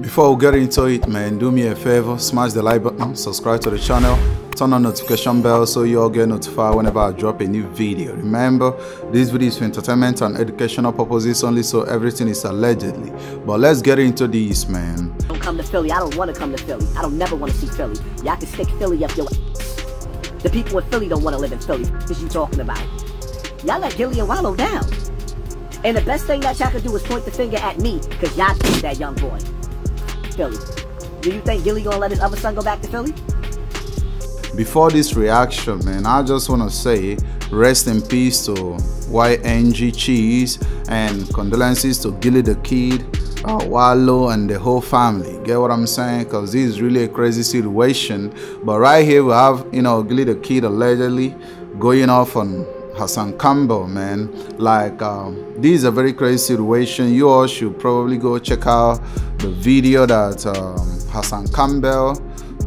Before we get into it, man, do me a favor, smash the like button, subscribe to the channel, turn on notification bell so you all get notified whenever I drop a new video. Remember, this video is for entertainment and educational purposes only, so everything is allegedly. But let's get into this, man. don't come to Philly. I don't want to come to Philly. I don't never want to see Philly. Y'all can stick Philly up your ass. The people in Philly don't want to live in Philly. What you talking about? Y'all let and Wallo down. And the best thing that y'all can do is point the finger at me, because y'all beat that young boy. Philly. Do you think Gillie gonna let his other son go back to Philly? Before this reaction, man, I just want to say rest in peace to YNG Cheese and condolences to Gillie the Kid, uh, Wallo, and the whole family. Get what I'm saying? Because this is really a crazy situation. But right here, we have, you know, Gillie the Kid allegedly going off on Hassan Campbell, man. Like, um, this is a very crazy situation. You all should probably go check out the video that um, Hassan Campbell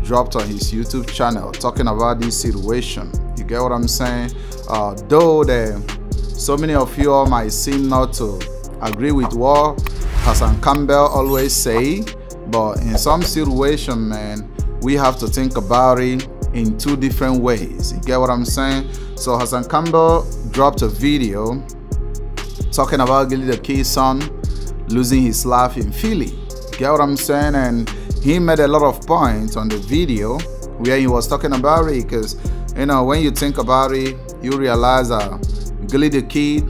dropped on his YouTube channel talking about this situation. You get what I'm saying? Uh, though the, so many of you all might seem not to agree with what Hassan Campbell always say, but in some situation, man, we have to think about it in two different ways. You get what I'm saying? So Hassan Campbell dropped a video talking about Gillie the Kid's son losing his life in Philly. You get what I'm saying? And he made a lot of points on the video where he was talking about it because you know when you think about it, you realize that Gillie the Kid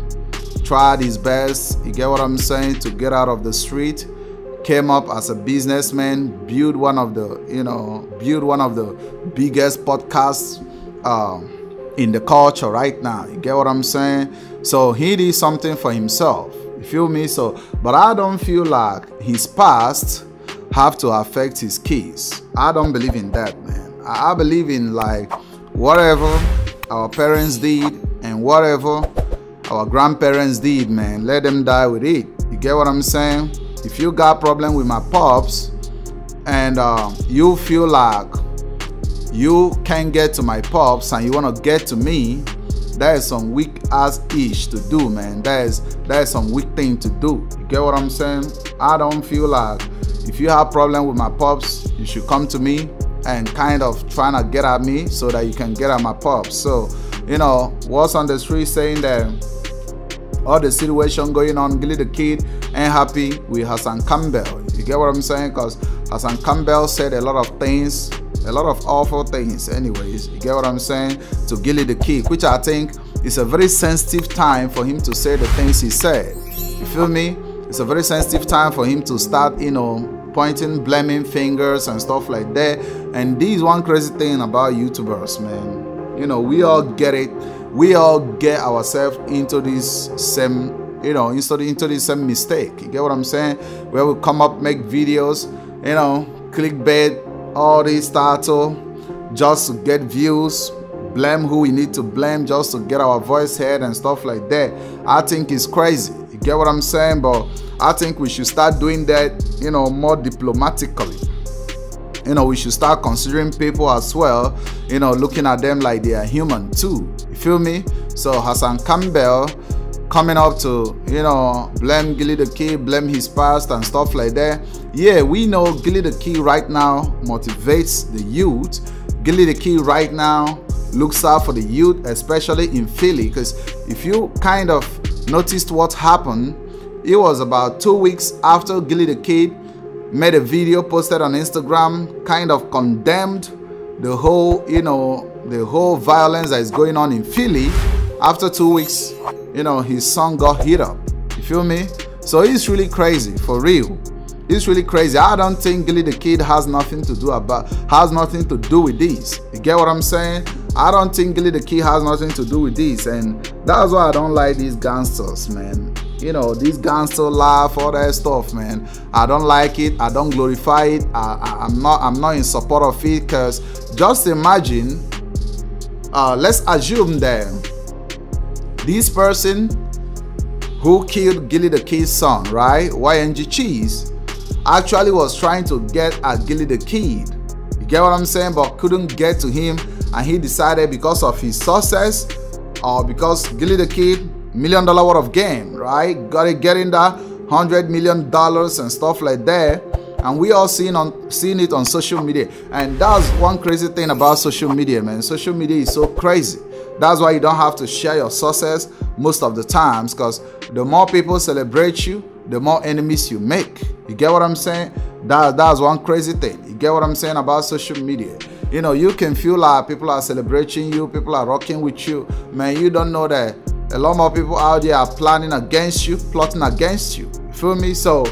tried his best. You get what I'm saying to get out of the street came up as a businessman, built one of the, you know, built one of the biggest podcasts um, in the culture right now. You get what I'm saying? So he did something for himself. You feel me? So, but I don't feel like his past have to affect his kids. I don't believe in that, man. I believe in like whatever our parents did and whatever our grandparents did, man. Let them die with it. You get what I'm saying? If you got problem with my pops and uh, you feel like you can't get to my pops and you want to get to me that is some weak ass ish to do man. That is that is some weak thing to do. You get what i'm saying? I don't feel like if you have problem with my pops you should come to me and kind of trying to get at me so that you can get at my pops. So you know what's on the street saying that all the situation going on Gillie the Kid ain't happy with Hassan Campbell. You get what I'm saying? Because Hassan Campbell said a lot of things, a lot of awful things anyways. You get what I'm saying? To Gillie the Kid, which I think is a very sensitive time for him to say the things he said. You feel me? It's a very sensitive time for him to start, you know, pointing, blaming fingers and stuff like that. And this one crazy thing about YouTubers, man. You know, we all get it we all get ourselves into this same you know into, into this same mistake. You get what i'm saying? Where we come up make videos you know clickbait all this title just to get views blame who we need to blame just to get our voice heard and stuff like that. I think it's crazy. You get what i'm saying? But i think we should start doing that you know more diplomatically. You know we should start considering people as well you know looking at them like they are human too feel me? So hassan campbell coming up to you know blame Gillie the kid blame his past and stuff like that. Yeah we know Gillie the kid right now motivates the youth. Gillie the kid right now looks out for the youth especially in philly. Because if you kind of noticed what happened it was about two weeks after Gillie the kid made a video posted on Instagram kind of condemned the whole, you know, the whole violence that is going on in Philly. After two weeks, you know, his son got hit up. You feel me? So it's really crazy, for real. It's really crazy. I don't think Gillie the Kid has nothing to do about has nothing to do with this. You get what I'm saying? I don't think Gillie the Kid has nothing to do with this, and that's why I don't like these gangsters, man you know these gangster life all that stuff man. I don't like it. I don't glorify it. I, am not i'm not in support of it because just imagine uh, let's assume that this person who killed gillie the kid's son right yng cheese actually was trying to get at gillie the kid. You get what i'm saying? But couldn't get to him and he decided because of his success or because gillie the kid million dollar worth of game, right? Got to get in that hundred million dollars and stuff like that. and we all seeing on seeing it on social media. And that's one crazy thing about social media man. Social media is so crazy. That's why you don't have to share your success most of the times because the more people celebrate you the more enemies you make. You get what i'm saying? That that's one crazy thing. You get what i'm saying about social media? You know you can feel like people are celebrating you people are rocking with you. Man you don't know that a lot more people out there are planning against you plotting against you you feel me so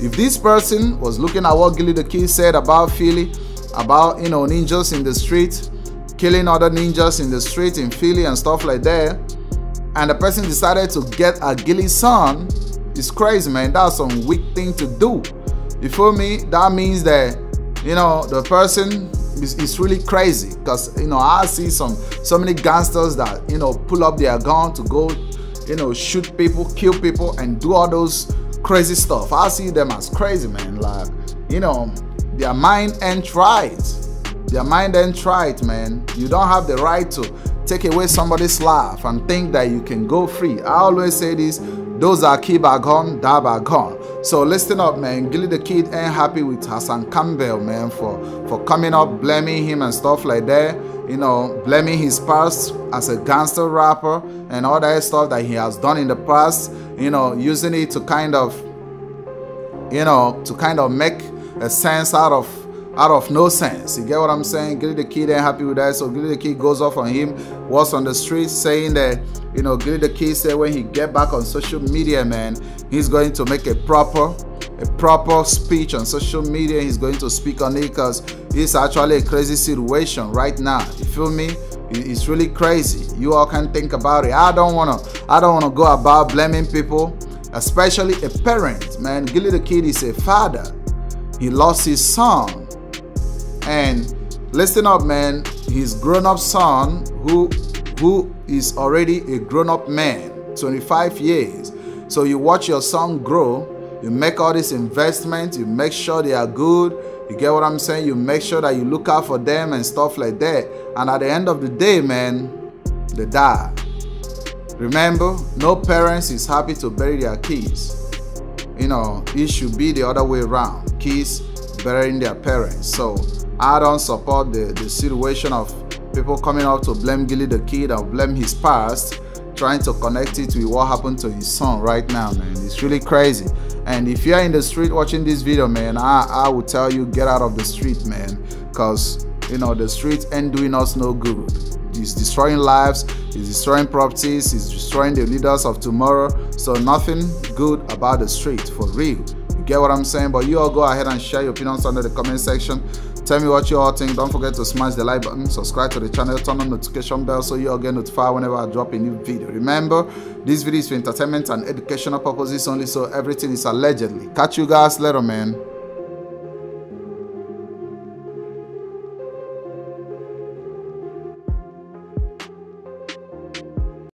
if this person was looking at what Gillie the Kid said about Philly, about you know ninjas in the street, killing other ninjas in the street in Philly and stuff like that, and the person decided to get a Gillie son, it's crazy, man. That's some weak thing to do. You feel me? That means that you know the person is, is really crazy because you know I see some so many gangsters that you know pull up their gun to go you know shoot people, kill people, and do all those crazy stuff. I see them as crazy, man. Like, you know, their mind ain't right. Their mind ain't right, man. You don't have the right to take away somebody's life and think that you can go free. I always say this, those are keep are gone, dab are gone. So listen up, man. Gillie the Kid ain't happy with Hassan Campbell, man, for, for coming up, blaming him and stuff like that. You know, blaming his past as a gangster rapper and all that stuff that he has done in the past. You know, using it to kind of, you know, to kind of make a sense out of out of no sense. You get what I'm saying? Gillie the Kid ain't happy with that, so Gillie the Kid goes off on him, was on the streets saying that, you know, Gillie the Kid said when he get back on social media, man, he's going to make a proper, a proper speech on social media. He's going to speak on it because it's actually a crazy situation right now. You feel me? It's really crazy. You all can think about it. I don't wanna, I don't wanna go about blaming people, especially a parent. Man, Gillie the Kid is a father. He lost his son and listen up, man. His grown-up son, who who is already a grown-up man, 25 years. So you watch your son grow. You make all this investment. You make sure they are good. You get what I'm saying? You make sure that you look out for them and stuff like that. And at the end of the day, man, they die. Remember, no parents is happy to bury their kids. You know, it should be the other way around. Kids burying their parents. So I don't support the, the situation of people coming out to blame Gillie the Kid or blame his past, trying to connect it with what happened to his son right now, man. It's really crazy. And if you're in the street watching this video, man, I, I would tell you get out of the street, man. Because, you know, the street ain't doing us no good. It's destroying lives, it's destroying properties, it's destroying the leaders of tomorrow. So nothing good about the street, for real. You get what I'm saying? But you all go ahead and share your opinions under the comment section. Tell me what you all think. Don't forget to smash the like button, subscribe to the channel, turn on notification bell so you all get notified whenever I drop a new video. Remember, this video is for entertainment and educational purposes only, so everything is allegedly. Catch you guys later, man.